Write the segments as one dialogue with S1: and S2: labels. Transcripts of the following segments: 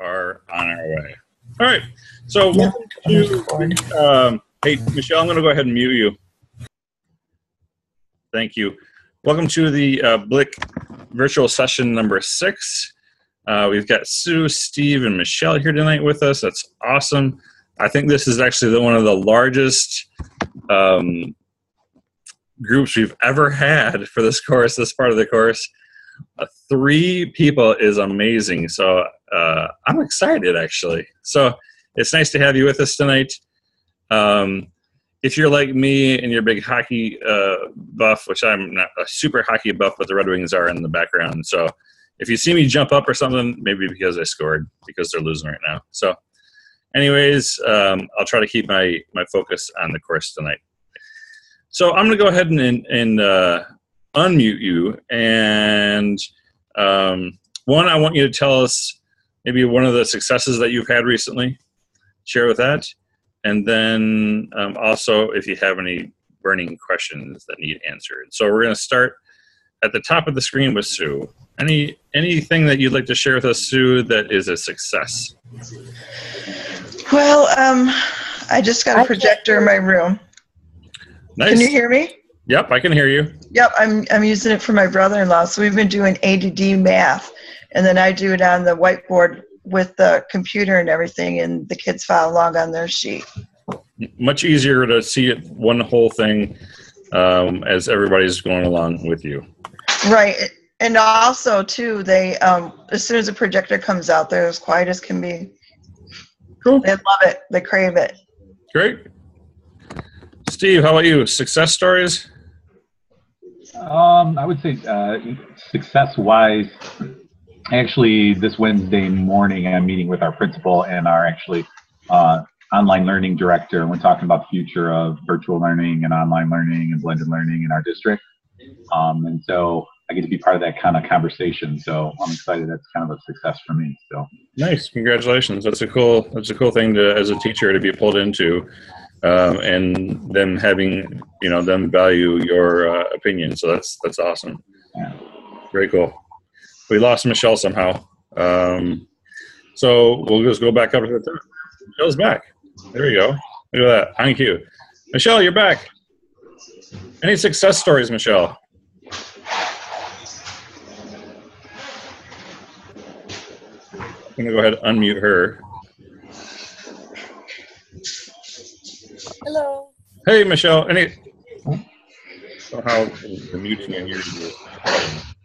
S1: are on our way. All right. So, welcome to, um, hey, Michelle, I'm going to go ahead and mute you. Thank you. Welcome to the uh, BLIC virtual session number six. Uh, we've got Sue, Steve, and Michelle here tonight with us. That's awesome. I think this is actually the, one of the largest um, groups we've ever had for this course, this part of the course. Uh, three people is amazing. So uh, I'm excited actually. So it's nice to have you with us tonight. Um, if you're like me and you're a big hockey uh, buff, which I'm not a super hockey buff, but the Red Wings are in the background. So if you see me jump up or something, maybe because I scored because they're losing right now. So, anyways, um, I'll try to keep my my focus on the course tonight. So I'm going to go ahead and, and uh, unmute you. And um, one, I want you to tell us maybe one of the successes that you've had recently. Share with that. And then um, also, if you have any burning questions that need answered. So we're going to start at the top of the screen with Sue. Any anything that you'd like to share with us, Sue, that is a success?
S2: Well, um, I just got a projector in my room.
S1: Nice.
S2: Can you hear me?
S1: Yep, I can hear you.
S2: Yep, I'm I'm using it for my brother-in-law. So we've been doing ADD math, and then I do it on the whiteboard with the computer and everything, and the kids follow along on their sheet.
S1: Much easier to see it one whole thing um, as everybody's going along with you.
S2: Right, and also too, they um, as soon as the projector comes out, they're as quiet as can be.
S1: Cool.
S2: They love it. They crave it.
S1: Great. Steve, how about you? Success stories?
S3: Um, I would say uh, success-wise, actually, this Wednesday morning, I'm meeting with our principal and our actually uh, online learning director, and we're talking about the future of virtual learning and online learning and blended learning in our district. Um, and so I get to be part of that kind of conversation. So I'm excited. That's kind of a success for me. So
S1: nice, congratulations. That's a cool. That's a cool thing to, as a teacher, to be pulled into, um, and them having you know them value your uh, opinion. So that's that's awesome.
S3: Yeah.
S1: Very cool. We lost Michelle somehow. Um, so we'll just go back up to the top. Michelle's back. There you go. Look at that. Thank you. Michelle, you're back. Any success stories, Michelle? I'm going to go ahead and unmute her.
S4: Hello.
S1: Hey, Michelle. Any somehow the muting in your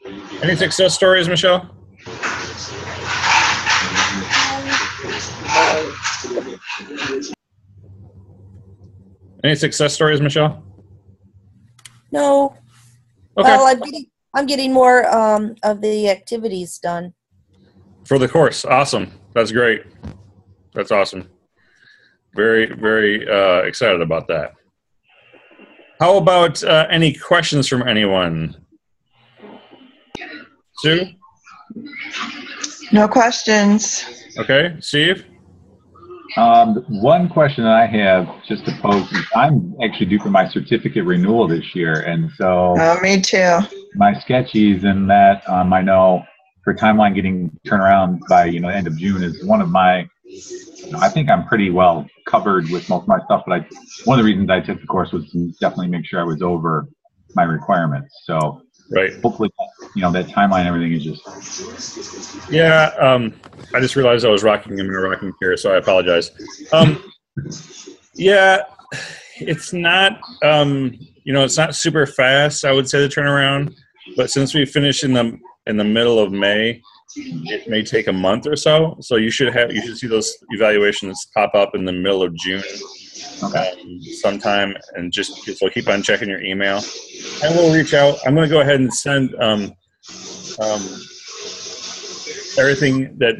S1: any success stories, Michelle? Any success stories, Michelle?
S4: No.
S1: Okay.
S4: Well, I'm getting I'm getting more um, of the activities done.
S1: For the course, awesome. That's great. That's awesome. Very, very uh, excited about that. How about uh, any questions from anyone? Sue?
S2: No questions.
S1: Okay. Steve?
S3: Um, one question that I have just to pose is I'm actually due for my certificate renewal this year, and so
S2: Oh, me too.
S3: my SCECHs and that um, I know for timeline getting turned around by you know end of June is one of my. You know, I think I'm pretty well covered with most of my stuff, but I one of the reasons I took the course was to definitely make sure I was over my requirements. So
S1: Right.
S3: hopefully, you know that timeline, everything is just
S1: Yeah, um, I just realized I was rocking him in a rocking chair, so I apologize. Um, yeah, it's not, um, you know, it's not super fast. I would say the turnaround, but since we finished in the in the middle of May, it may take a month or so. So you should have you should see those evaluations pop up in the middle of June um, sometime, and just so keep on checking your email, and we'll reach out. I'm going to go ahead and send. Um, um, everything that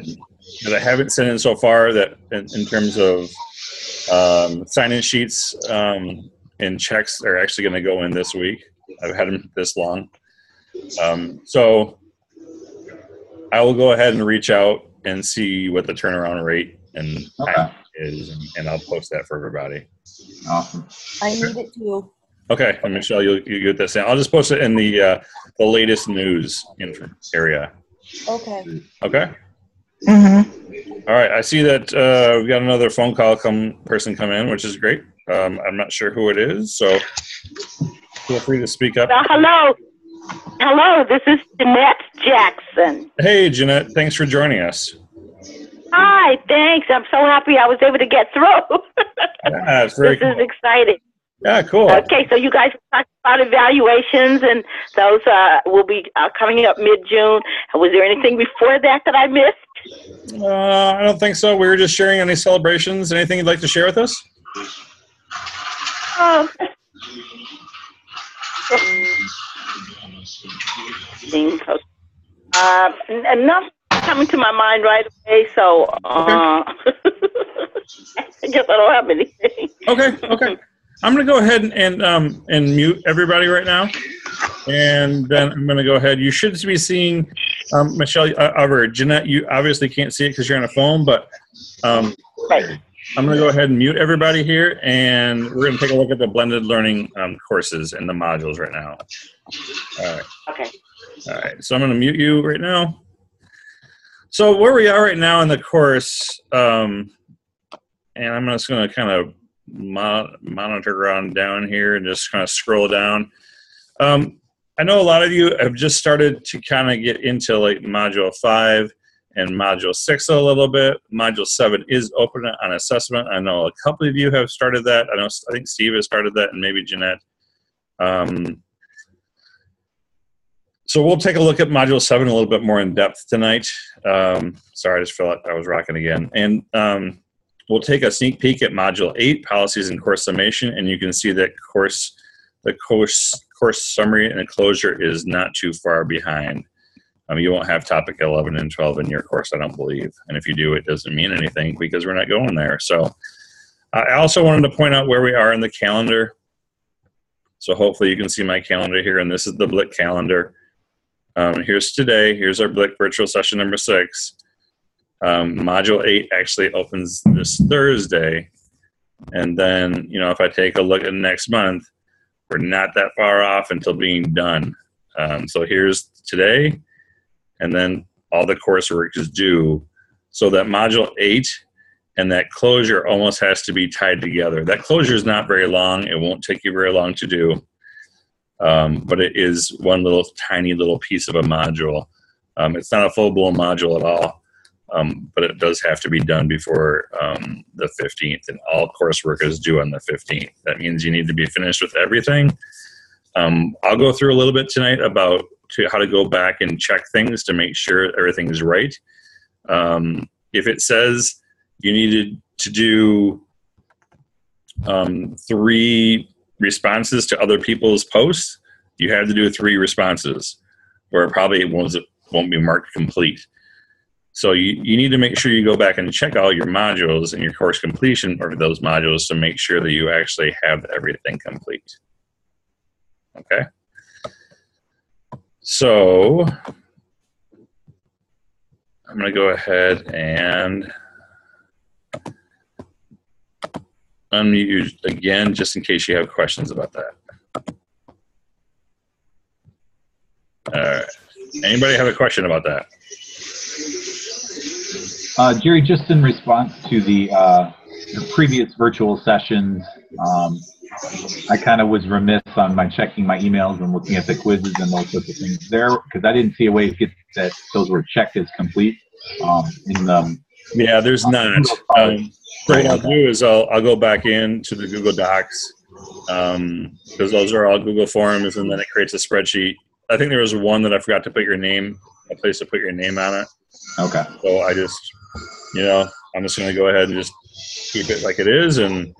S1: that I haven't sent in so far that in, in terms of um, sign-in sheets um, and checks are actually going to go in this week. I've had them this long, um, so I will go ahead and reach out and see what the turnaround rate and
S3: Okay.
S1: time is, and, and I'll post that for everybody.
S3: awesome.
S4: I need it too.
S1: Okay, and Michelle, you'll you get this. in. I'll just post it in the uh, the latest news area.
S4: Okay.
S1: Okay.
S2: Mm-hmm.
S1: All right, I see that uh, we got another phone call come person come in, which is great. Um, I'm not sure who it is, so feel free to speak up.
S5: Well, hello. Hello, this is Jeanette Jackson.
S1: Hey, Jeanette, thanks for joining us.
S5: Hi, thanks. I'm so happy I was able to get through.
S1: Yeah, it's very
S5: this is exciting.
S1: Yeah, cool.
S5: Okay, so you guys talked about evaluations, and those uh, will be uh, coming up mid-June. Was there anything before that that I missed?
S1: Uh, I don't think so. We were just sharing any celebrations. Anything you'd like to share with us?
S5: Um, uh, nothing coming to my mind right away, so uh, I guess I don't have anything.
S1: Okay, okay. I'm going to go ahead and and, um, and mute everybody right now, and then I'm going to go ahead. You should be seeing um, Michelle uh, Jeanette. You obviously can't see it because you're on a phone, but um,
S5: Right.
S1: I'm going to go ahead and mute everybody here, and we're going to take a look at the blended learning um, courses and the modules right now. All right.
S5: Okay.
S1: All right, so I'm going to mute you right now. So where we are right now in the course, um, and I'm just going to kind of mo- monitor on down here and just kind of scroll down. Um, I know a lot of you have just started to kind of get into like module five and module six a little bit. Module seven is open on assessment. I know a couple of you have started that. I know I think Steve has started that, and maybe Jeanette. Um, so we'll take a look at module seven a little bit more in depth tonight. Um, sorry, I just felt like I was rocking again. And um, we'll take a sneak peek at module eight, policies and course summation, and you can see that course, the course course summary and closure is not too far behind. Um, you won't have topic 11 and 12 in your course, I don't believe. And if you do, it doesn't mean anything because we're not going there. So I also wanted to point out where we are in the calendar. So hopefully you can see my calendar here, and this is the BLIC calendar. Um, here's today. Here's our BLIC virtual session number six. Um, module eight actually opens this Thursday. And then, you know, if I take a look at next month, we're not that far off until being done. Um, so here's today, and then all the coursework is due. So that module eight and that closure almost has to be tied together. That closure is not very long. It won't take you very long to do um, but it is one little tiny little piece of a module. Um, it's not a full blown module at all, um, but it does have to be done before um, the 15th, and all coursework is due on the 15th. That means you need to be finished with everything. Um, I'll go through a little bit tonight about to how to go back and check things to make sure everything is right. Um, if it says you needed to do um, three responses to other people's posts, you have to do three responses, or it probably won't, won't be marked complete. So you, you need to make sure you go back and check all your modules and your course completion of those modules to make sure that you actually have everything complete. Okay. So I'm going to go ahead and unmute you again just in case you have questions about that. All right. Anybody have a question about that?
S3: Uh, Jerry, just in response to the, uh, the previous virtual sessions, um, I kind of was remiss on my checking my emails and looking at the quizzes and those sorts of things there because I didn't see a way to get that those were checked as complete. Um, in the,
S1: Yeah, there's not. Um, what I'll do is I'll, I'll go back into the Google Docs um, because those are all Google Forms, and then it creates a spreadsheet. I think there was one that I forgot to put your name, a place to put your name on it.
S3: okay.
S1: So I just, you know, I'm just going to go ahead and just keep it like it is, and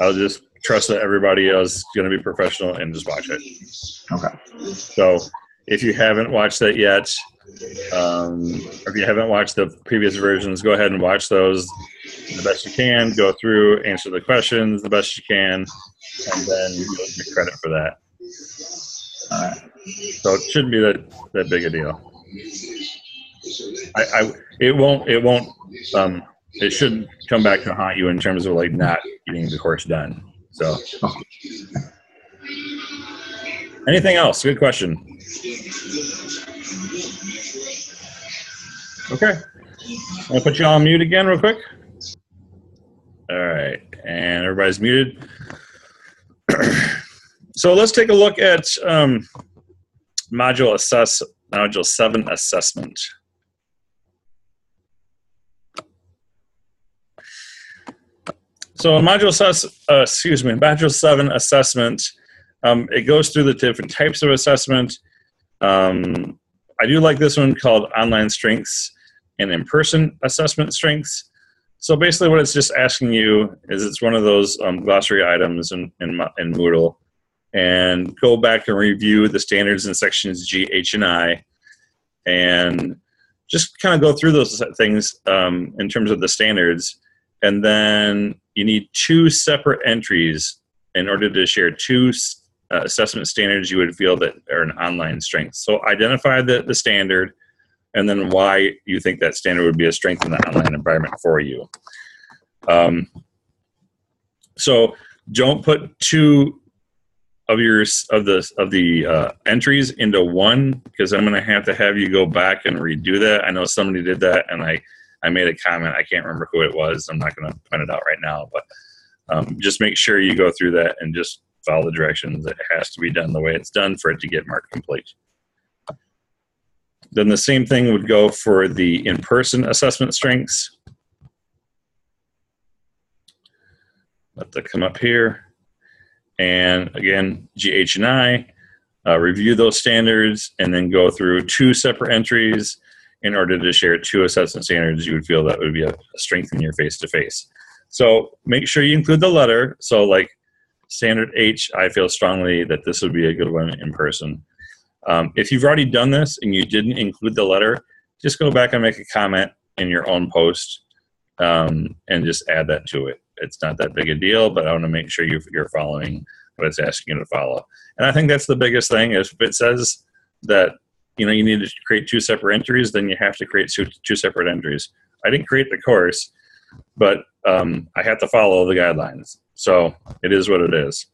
S1: I'll just trust that everybody else is going to be professional and just watch it.
S3: Okay.
S1: So if you haven't watched that yet, um, if you haven't watched the previous versions, go ahead and watch those the best you can. Go through, answer the questions the best you can, and then you'll get credit for that.
S3: All right.
S1: So it shouldn't be that that big a deal. I, I it won't it won't um it shouldn't come back to haunt you in terms of like not getting the course done. So anything else? Good question. Okay. I'll put you on mute again real quick. All right, and everybody's muted. so let's take a look at um, module assess module seven assessment. So module assess, uh, excuse me, module seven assessment. Um, it goes through the different types of assessment. Um, I do like this one called online strengths and in-person assessment strengths. So basically, what it's just asking you is it's one of those um, glossary items in, in, in Moodle, and go back and review the standards in sections G, H, and I, and just kind of go through those things um, in terms of the standards, and then you need two separate entries in order to share two uh, assessment standards you would feel that are an online strength. So identify the, the standard and then why you think that standard would be a strength in the online environment for you. Um, so don't put two of your of the of the uh, entries into one because I'm going to have to have you go back and redo that. I know somebody did that, and I I made a comment. I can't remember who it was. I'm not going to point it out right now, but um, just make sure you go through that and just follow the directions. It has to be done the way it's done for it to get marked complete. Then the same thing would go for the in-person assessment strengths. Let that come up here. And again, GH and I, uh, review those standards and then go through two separate entries in order to share two assessment standards you would feel that would be a, strength in your face-to-face. So make sure you include the letter. So like standard H, I feel strongly that this would be a good one in person. Um, if you've already done this and you didn't include the letter, just go back and make a comment in your own post um, and just add that to it. It's not that big a deal, but I want to make sure you're following what it's asking you to follow. And I think that's the biggest thing. If it says that you know you need to create two separate entries, then you have to create two, two separate entries. I didn't create the course, but um, I have to follow the guidelines. So it is what it is.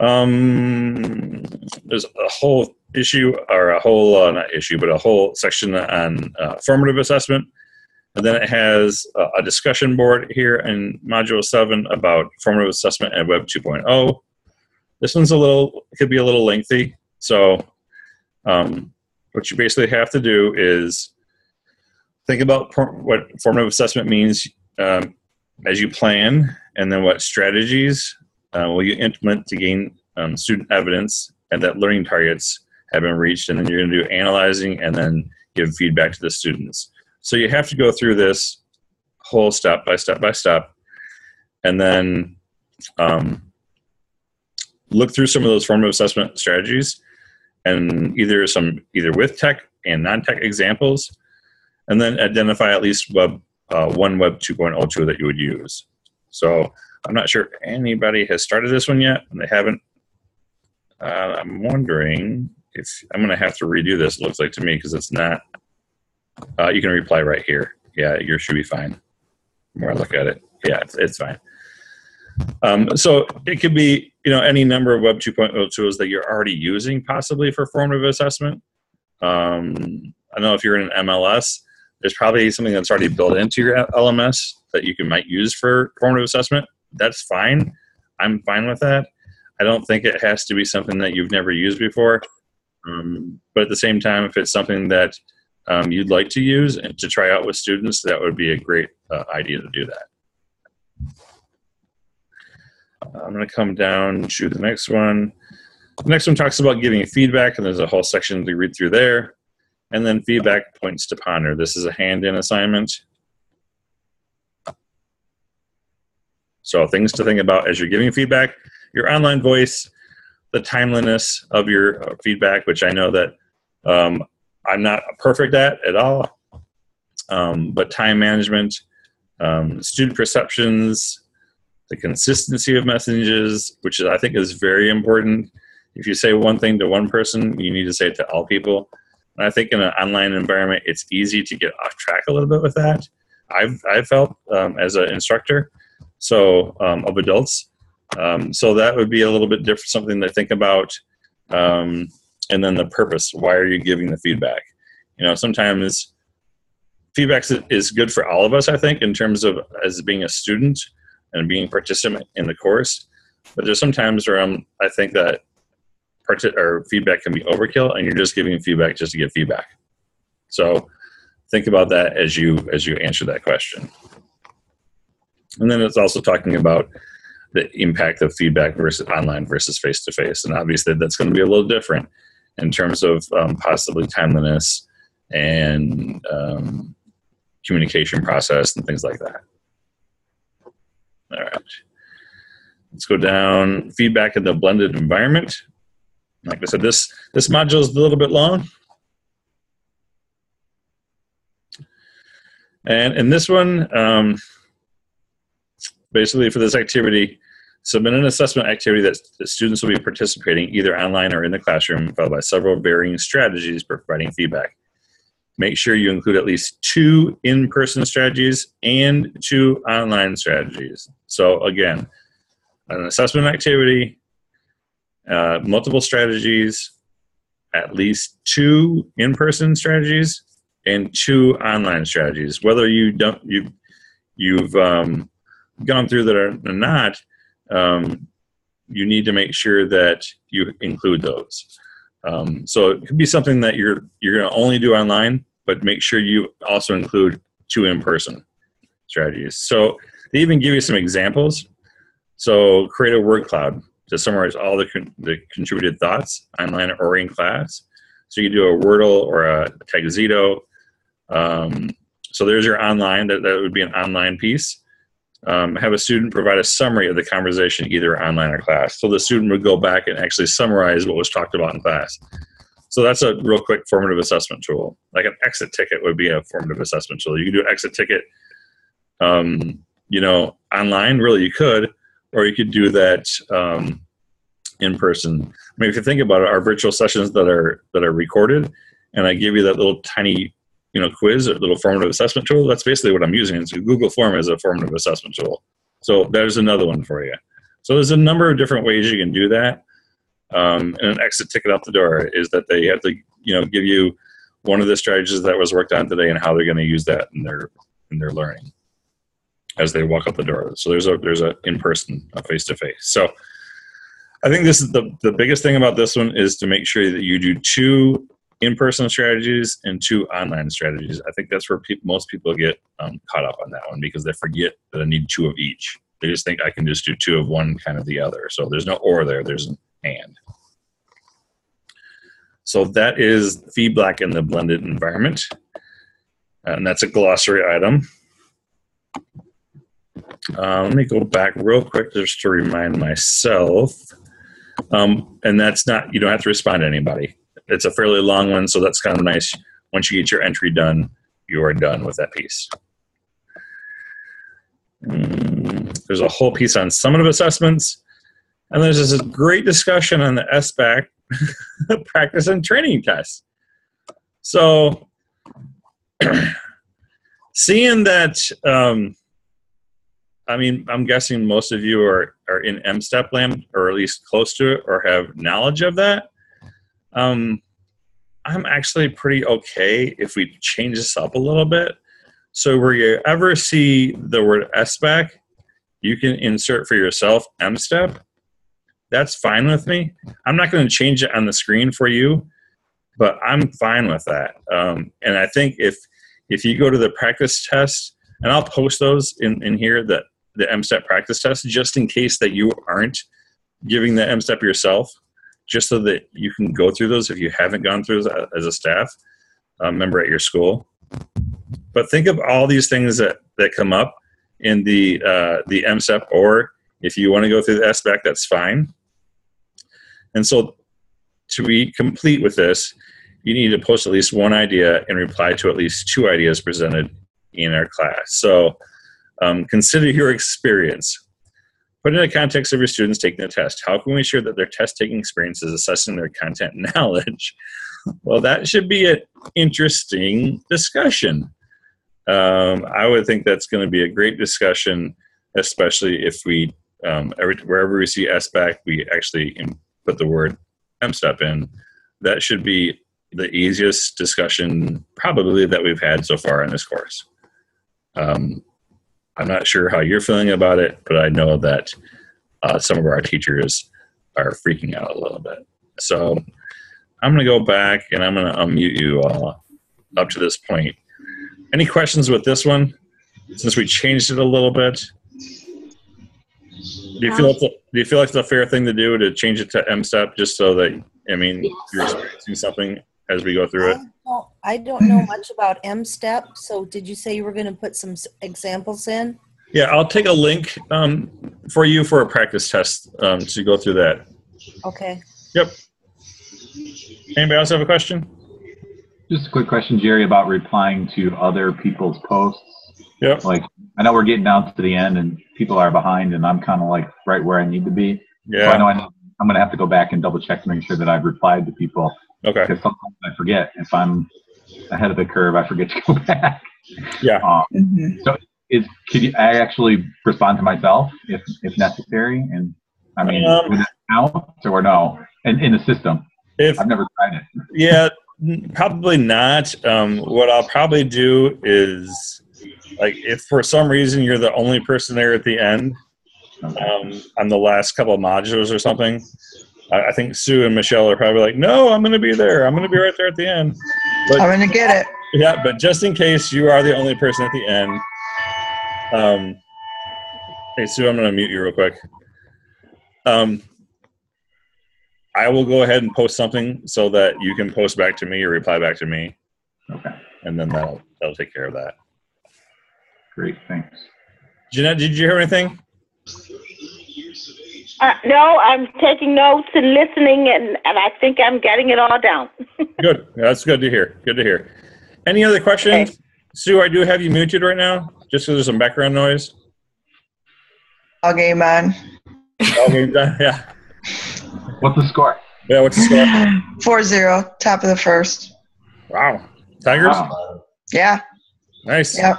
S1: Um, there's a whole issue, or a whole, uh, not issue, but a whole section on uh, formative assessment. And then it has a discussion board here in Module 7 about formative assessment and Web 2.0. This one's a little, could be a little lengthy. So um, what you basically have to do is think about what formative assessment means um, as you plan, and then what strategies uh, will you implement to gain um, student evidence and that learning targets have been reached, and then you're going to do analyzing and then give feedback to the students. So you have to go through this whole step by step by step, and then um, look through some of those formative assessment strategies, and either some either with tech and non-tech examples, and then identify at least web uh, one Web 2.0 tool that you would use. So I'm not sure anybody has started this one yet, and they haven't. Uh, I'm wondering if I'm going to have to redo this. Looks like to me because it's not. Uh, you can reply right here. Yeah, yours should be fine. The more I look at it, yeah, it's, it's fine. Um, so it could be you know any number of Web 2.0 tools that you're already using possibly for formative assessment. Um, I know if you're in an MLS, there's probably something that's already built into your LMS that you can might use for formative assessment. That's fine. I'm fine with that. I don't think it has to be something that you've never used before. Um, but at the same time, if it's something that um, you'd like to use and to try out with students, that would be a great uh, idea to do that. I'm going to come down to the next one. The next one talks about giving feedback, and there's a whole section to read through there. And then feedback points to ponder. This is a hand-in assignment. So things to think about as you're giving feedback. Your online voice, the timeliness of your uh, feedback, which I know that um, I'm not perfect at at all, um, but time management, um, student perceptions, the consistency of messages, which I think is very important. If you say one thing to one person, you need to say it to all people. And I think in an online environment, it's easy to get off track a little bit with that. I've, I've felt um, as an instructor, so um, of adults. Um, so that would be a little bit different, something to think about. Um, and then the purpose. Why are you giving the feedback? You know, sometimes feedback is good for all of us, I think, in terms of as being a student and being participant in the course. But there's sometimes where I'm, I think that part or feedback can be overkill, and you're just giving feedback just to get feedback. So think about that as you as you answer that question. And then it's also talking about the impact of feedback versus online versus face to face, and obviously that's going to be a little different in terms of um, possibly timeliness and um, communication process and things like that. All right. Let's go down. Feedback in the blended environment. Like I said, this this module is a little bit long. And in this one, um, basically for this activity, submit an assessment activity that the students will be participating either online or in the classroom, followed by several varying strategies for providing feedback. Make sure you include at least two in-person strategies and two online strategies. So again, an assessment activity, uh, multiple strategies, at least two in-person strategies, and two online strategies. Whether you don't you you've um, gone through that or not, um, you need to make sure that you include those. Um, so it could be something that you're you're going to only do online, but make sure you also include two in-person strategies. So they even give you some examples. So create a word cloud to summarize all the, con- the contributed thoughts online or in class. So you do a Wordle or a Tagxedo. Um, so there's your online. That, that would be an online piece. Um, have a student provide a summary of the conversation either online or class. So the student would go back and actually summarize what was talked about in class. So that's a real quick formative assessment tool. Like an exit ticket would be a formative assessment tool. You can do an exit ticket, um, you know, online. Really, you could, or you could do that um, in person. I mean, if you think about it, our virtual sessions that are that are recorded, and I give you that little tiny, you know, quiz or little formative assessment tool. That's basically what I'm using. So Google Form is a formative assessment tool. So there's another one for you. So there's a number of different ways you can do that. Um, and an exit ticket out the door is that they have to, you know, give you one of the strategies that was worked on today and how they're going to use that in their in their learning as they walk out the door. So there's a there's a in person, a face to face. So I think this is the the biggest thing about this one is to make sure that you do two in person strategies and two online strategies. I think that's where pe- most people get um, caught up on that one because they forget that I need two of each. They just think I can just do two of one, kind of the other. So there's no or there. There's an and. So that is feedback in the blended environment. And that's a glossary item. Uh, let me go back real quick just to remind myself. Um, and that's not, you don't have to respond to anybody. It's a fairly long one, so that's kind of nice. Once you get your entry done, you are done with that piece. Mm, there's a whole piece on summative assessments. And there's this great discussion on the SBAC practice and training test. So, seeing that, um, I mean, I'm guessing most of you are, are in MSTEP land or at least close to it or have knowledge of that. Um, I'm actually pretty okay if we change this up a little bit. So, where you ever see the word SBAC, you can insert for yourself MSTEP that's fine with me. I'm not going to change it on the screen for you, but I'm fine with that. Um, and I think if if you go to the practice test, and I'll post those in, in here that the MSTEP practice test, just in case that you aren't giving the MSTEP yourself, just so that you can go through those if you haven't gone through as a staff uh, member at your school. But think of all these things that, that come up in the uh, the MSTEP, or if you want to go through the SBAC, that's fine. And so to be complete with this, you need to post at least one idea and reply to at least two ideas presented in our class. So um, consider your experience. Put in the context of your students taking the test. How can we ensure that their test taking experience is assessing their content knowledge? well, that should be an interesting discussion. Um, I would think that's going to be a great discussion, especially if we, um, every, wherever we see SBAC, we actually put the word MSTEP in, that should be the easiest discussion probably that we've had so far in this course. Um, I'm not sure how you're feeling about it, but I know that uh, some of our teachers are freaking out a little bit. So I'm going to go back and I'm going to unmute you all up to this point. Any questions with this one? Since we changed it a little bit, do you feel it's a, do you feel like it's a fair thing to do to change it to M step just so that I mean you're experiencing something as we go through it?
S4: I don't- I don't know much about M step, so did you say you were going to put some s- examples in?
S1: Yeah, I'll take a link um, for you for a practice test um, to go through that.
S4: Okay.
S1: Yep. Anybody else have a question?
S3: Just a quick question, Jerry, about replying to other people's posts.
S1: Yep.
S3: Like, I know we're getting down to the end and people are behind, and I'm kind of like right where I need to be. So
S1: Yeah.
S3: I know I'm going to have to go back and double check to make sure that I've replied to people
S1: Okay.
S3: because sometimes I forget. If I'm ahead of the curve, I forget to go back.
S1: Yeah.
S3: Um,
S2: Mhm.
S3: is could you, I actually respond to myself if if necessary? And I mean,
S1: Um,
S3: would it count or no? In, in the system,
S1: If
S3: I've never tried it.
S1: Yeah, probably not. Um, what I'll probably do is, like, if for some reason you're the only person there at the end um, on the last couple of modules or something, I, I think Sue and Michelle are probably like, "No, I'm going to be there. I'm going to be right there at the end."
S2: I'm gonna get it.
S1: Yeah, but just in case you are the only person at the end, um, hey Sue, I'm going to mute you real quick. Um, I will go ahead and post something so that you can post back to me or reply back to me,
S3: Okay,
S1: and then that'll that'll take care of that.
S3: great, thanks.
S1: Jeanette, did you hear anything?
S5: Uh, no, I'm taking notes and listening, and, and I think I'm getting it all down.
S1: Good. That's good to hear. Good to hear. Any other questions?
S5: Okay.
S1: Sue, I do have you muted right now, just because there's some background noise.
S2: All game on.
S1: Okay, yeah.
S3: What's the score?
S1: Yeah. What's the score?
S2: Four zero, top of the first.
S1: Wow. Tigers.
S3: Wow.
S2: Yeah,
S1: Nice.
S2: yeah.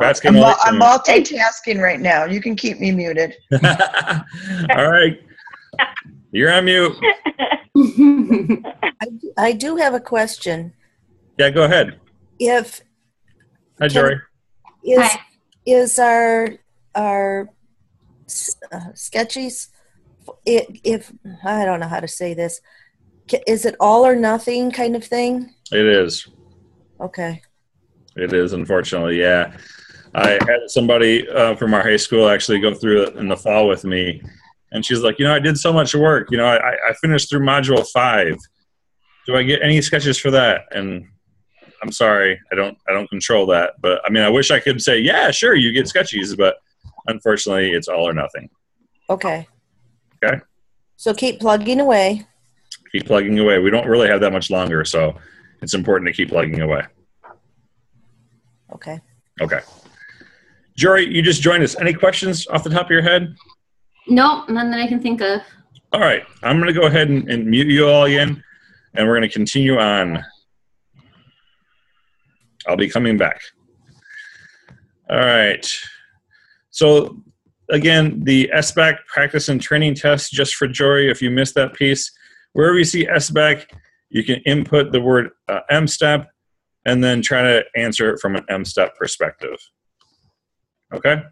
S1: Bats
S2: I'm,
S1: getting
S2: I'm multitasking right now. You can keep me muted.
S1: All right. You're on mute.
S4: I, I do have a question.
S1: Yeah, go ahead.
S4: If
S1: Hi, Jory.
S4: is
S6: Hi.
S4: is our our uh, SCECHs i- if I don't know how to say this, is it all or nothing kind of thing?
S1: It is.
S4: Okay.
S1: It is, unfortunately. Yeah. I had somebody uh, from our high school actually go through it in the fall with me. And she's like, you know, I did so much work. You know, I, I finished through module five. Do I get any SCECHs for that? And I'm sorry, I don't, I don't control that. But I mean, I wish I could say, yeah, sure, you get SCECHs, but unfortunately, it's all or nothing.
S4: Okay.
S1: Okay.
S4: So keep plugging away.
S1: Keep plugging away. We don't really have that much longer, so it's important to keep plugging away.
S4: Okay.
S1: Okay. Jory, you just joined us. Any questions off the top of your head?
S6: Nope, none that I can think of.
S1: All right, I'm going to go ahead and, and mute you all again, and we're going to continue on. I'll be coming back. All right. So, again, the SBAC practice and training test, just for Jory, if you missed that piece, wherever you see SBAC, you can input the word uh, M-STEP and then try to answer it from an M-STEP perspective. Okay?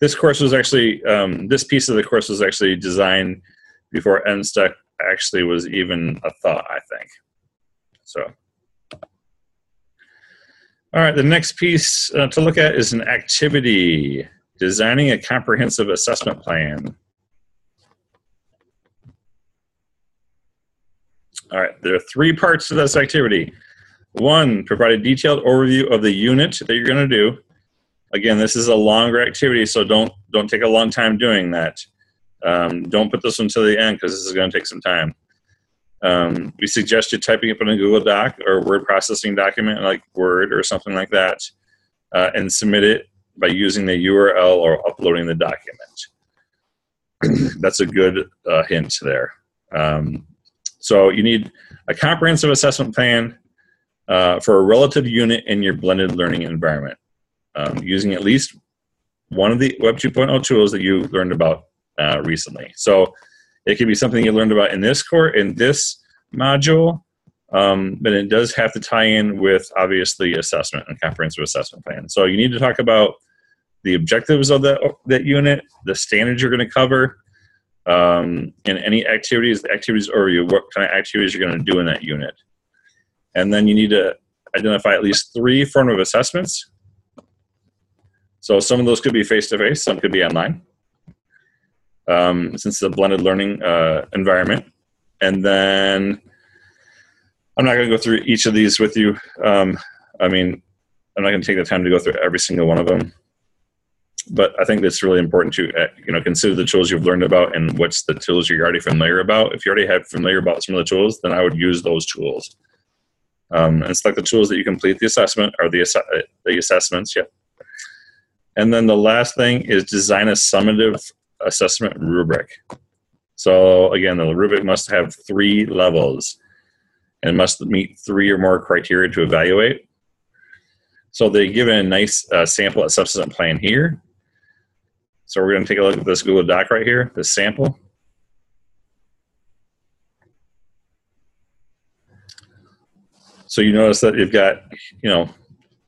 S1: This course was actually, um, this piece of the course was actually designed before MSTEP actually was even a thought, I think. So, all right, the next piece uh, to look at is an activity designing a comprehensive assessment plan. All right, there are three parts to this activity. One, provide a detailed overview of the unit that you're going to do. Again, this is a longer activity, so don't don't take a long time doing that. Um, don't put this one to the end because this is going to take some time. Um, we suggest you typing up in a Google Doc or word processing document like Word or something like that, uh, and submit it by using the URL or uploading the document. That's a good uh, hint there. Um, so you need a comprehensive assessment plan uh, for a relative unit in your blended learning environment, um, using at least one of the Web 2.0 tools that you learned about uh, recently. So it could be something you learned about in this course, in this module, Um, but it does have to tie in with obviously assessment and comprehensive assessment plan. So you need to talk about the objectives of that that unit, the standards you're going to cover, um, and any activities, the activities or you what kind of activities you're going to do in that unit. And then you need to identify at least three formative assessments. So some of those could be face to face, some could be online, um, since it's a blended learning uh, environment. And then I'm not going to go through each of these with you. Um, I mean, I'm not going to take the time to go through every single one of them. But I think it's really important to uh, you know consider the tools you've learned about and what's the tools you're already familiar about. If you already have familiar about some of the tools, then I would use those tools. Um, and select the tools that you complete the assessment or the ass- the assessments. Yeah. And then the last thing is design a summative assessment rubric. So again, the rubric must have three levels and must meet three or more criteria to evaluate. So they give a nice uh, sample assessment plan here. So we're going to take a look at this Google Doc right here, this sample. So you notice that you've got, you know,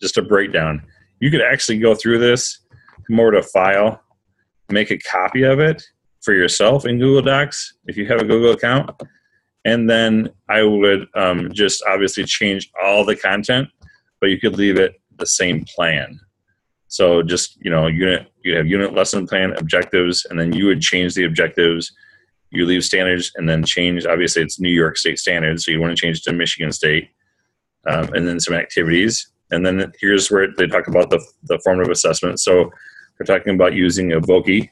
S1: just a breakdown. You could actually go through this, come over to File, make a copy of it for yourself in Google Docs if you have a Google account, and then I would um, just obviously change all the content, but you could leave it the same plan. So just you know, unit you have unit lesson plan objectives, and then you would change the objectives. You leave standards, and then change. Obviously, it's New York State standards, so you want to change to Michigan State, um, and then some activities. And then here's where they talk about the the formative assessment. So they're talking about using a Voki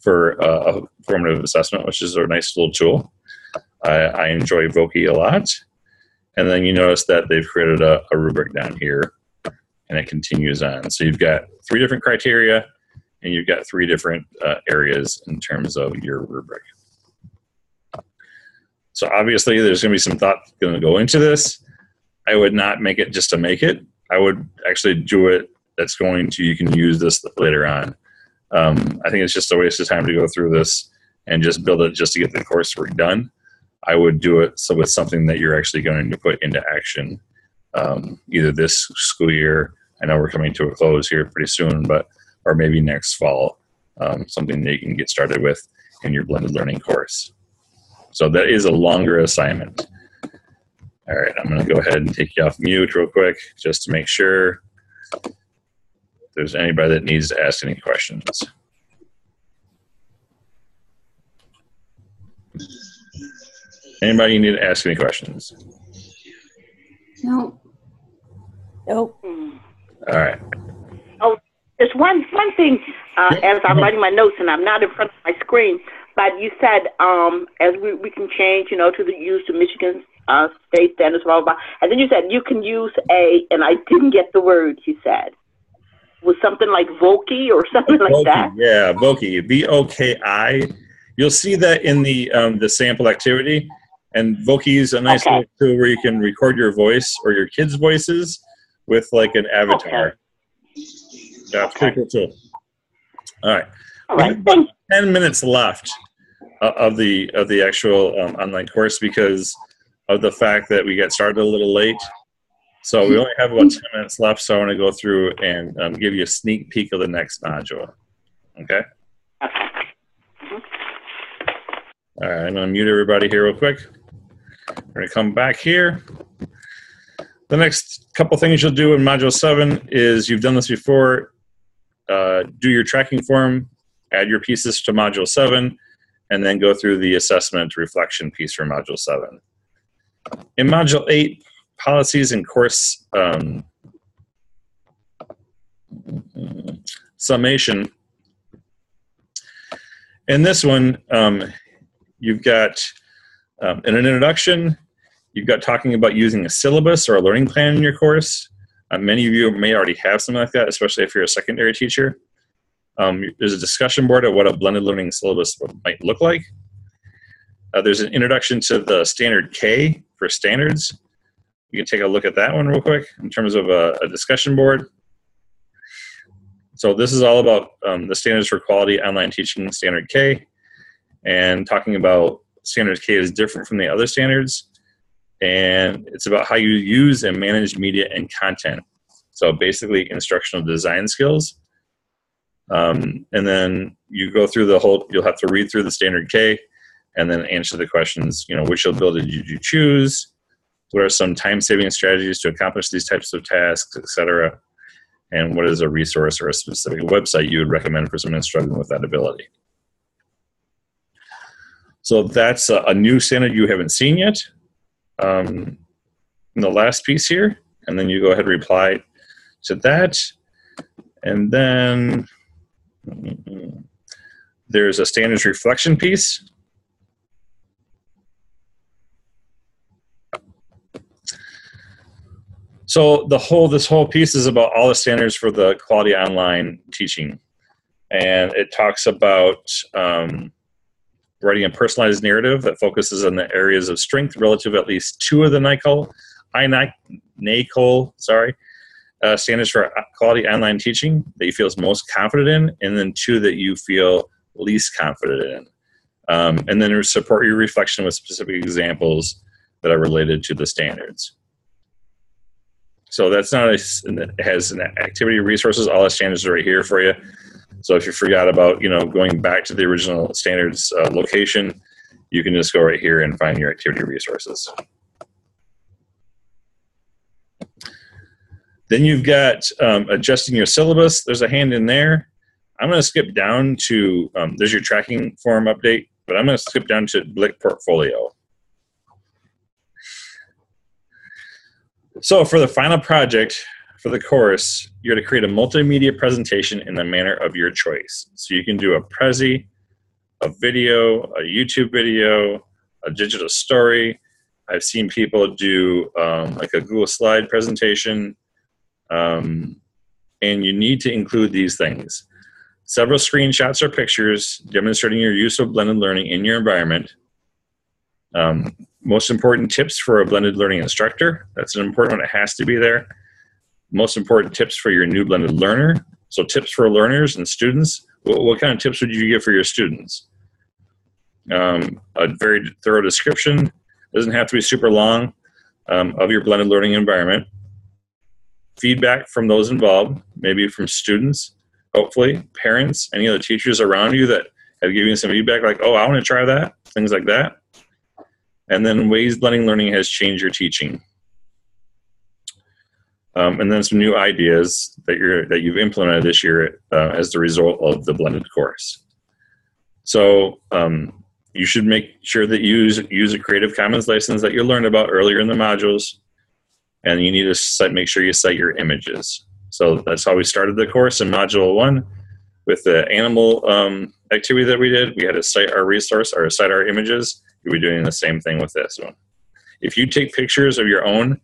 S1: for uh, a formative assessment, which is a nice little tool. I, I enjoy Voki a lot. And then you notice that they've created a, a rubric down here and it continues on. So you've got three different criteria and you've got three different uh, areas in terms of your rubric. So obviously there's going to be some thought going to go into this. I would not make it just to make it. I would actually do it that's going to, you can use this later on. Um, I think it's just a waste of time to go through this and just build it just to get the coursework done. I would do it so with something that you're actually going to put into action um, either this school year. I know we're coming to a close here pretty soon, but or maybe next fall, um, something that you can get started with in your blended learning course. So that is a longer assignment. All right, I'm going to go ahead and take you off mute real quick just to make sure there's anybody that needs to ask any questions. Anybody need to ask any questions?
S6: No.
S4: Nope.
S1: All right.
S5: There's one one thing uh, as I'm writing my notes and I'm not in front of my screen, but you said um, as we, we can change, you know, to the use to Michigan uh, state standards, blah, blah blah. And then you said you can use a, and I didn't get the word you said. Was something like Voki or something like
S1: Voki,
S5: that?
S1: Yeah, Voki, V O K I. You'll see that in the um, the sample activity. And Voki is a nice
S5: Okay.
S1: little tool where you can record your voice or your kids' voices with like an avatar. Yeah, it's a pretty cool tool. All right.
S5: All thank
S1: 10 minutes left uh, of the of the actual um, online course because of the fact that we got started a little late. So we only have about 10 minutes left. So I want to go through and um, give you a sneak peek of the next module. Okay. All right. I'm going to mute everybody here real quick. We're going to come back here. The next couple things you'll do in Module 7 is you've done this before. Uh, do your tracking form, add your pieces to Module 7, and then go through the assessment reflection piece for Module 7. In Module 8, policies and course um, summation. In this one, um, you've got um, in an introduction, you've got talking about using a syllabus or a learning plan in your course. Uh, many of you may already have something like that, especially if you're a secondary teacher. Um, there's a discussion board of what a blended learning syllabus might look like. Uh, there's an introduction to the standard K for standards. You can take a look at that one real quick in terms of a, a discussion board. So this is all about um, the standards for quality online teaching standard K and talking about standards K is different from the other standards. and it's about how you use and manage media and content. So basically, instructional design skills. Um, and then you go through the whole. You'll have to read through the standard K, and then answer the questions. You know, which ability did you choose? What are some time-saving strategies to accomplish these types of tasks, etc. And what is a resource or a specific website you would recommend for someone struggling with that ability? So that's a, a new standard you haven't seen yet. Um, in the last piece here, and then you go ahead and reply to that. And then there's a standards reflection piece. So the whole this whole piece is about all the standards for the quality online teaching, and it talks about um, writing a personalized narrative that focuses on the areas of strength relative at least two of the NACOL, NACOL, sorry, uh, standards for quality online teaching that you feel is most confident in, and then two that you feel least confident in. Um, and then support your reflection with specific examples that are related to the standards. So that's not a, has an activity resources. All the standards are right here for you. So if you forgot about, you know, going back to the original standards uh, location, you can just go right here and find your activity resources. Then you've got um, adjusting your syllabus. There's a hand in there. I'm going to skip down to, um, there's your tracking form update, but I'm going to skip down to BLIC Portfolio. So for the final project, for the course, you're to create a multimedia presentation in the manner of your choice. So you can do a Prezi, a video, a YouTube video, a digital story. I've seen people do um, like a Google slide presentation. Um, and you need to include these things. Several screenshots or pictures demonstrating your use of blended learning in your environment. Um, most important tips for a blended learning instructor. That's an important one. It has to be there most important tips for your new blended learner. So tips for learners and students. What, what kind of tips would you give for your students? Um, a very thorough description. Doesn't have to be super long um, of your blended learning environment. Feedback from those involved, maybe from students, hopefully, parents, any other teachers around you that have given you some feedback like, oh, I want to try that, things like that. And then ways blending learning has changed your teaching um, and then some new ideas that you're that you've implemented this year uh, as the result of the blended course. So um, you should make sure that you use use a Creative Commons license that you learned about earlier in the modules, and you need to cite, make sure you cite your images. So that's how we started the course in Module One with the animal um, activity that we did. We had to cite our resource or cite our images. You'll be doing the same thing with this one. If you take pictures of your own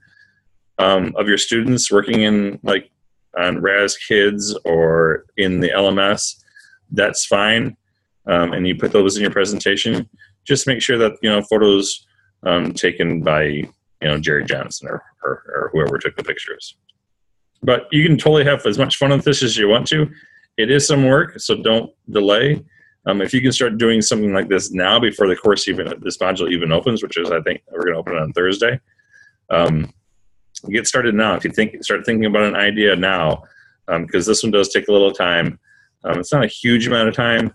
S1: um, of your students working in like on Raz Kids or in the LMS, that's fine. Um, and you put those in your presentation. Just make sure that you know photos um, taken by you know Jerry Johnson or, or, or whoever took the pictures. But you can totally have as much fun with this as you want to. It is some work, so don't delay. Um, if you can start doing something like this now before the course even this module even opens, which is I think we're going to open it on Thursday, um, get started now. If you think start thinking about an idea now, because um, this one does take a little time. Um, it's not a huge amount of time,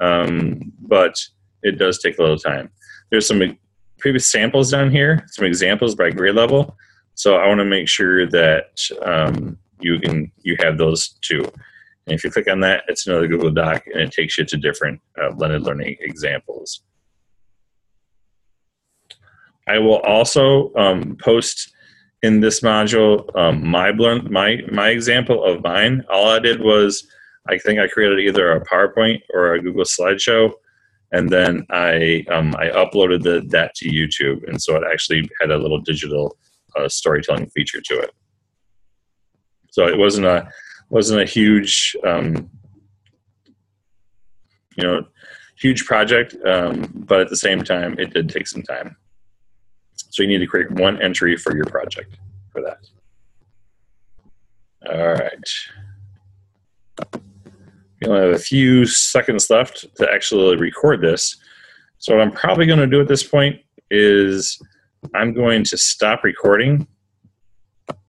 S1: um, but it does take a little time. There's some previous samples down here, some examples by grade level. So I want to make sure that um, you can you have those too. And if you click on that, it's another Google Doc, and it takes you to different uh, blended learning examples. I will also um, post in this module, um, my blend, my my example of mine, all I did was I think I created either a PowerPoint or a Google slideshow, and then I um, I uploaded the, that to YouTube, and so it actually had a little digital uh, storytelling feature to it. So it wasn't a wasn't a huge um, you know huge project, um, but at the same time, it did take some time. So you need to create one entry for your project for that. All right. We only have a few seconds left to actually record this. So what I'm probably going to do at this point is I'm going to stop recording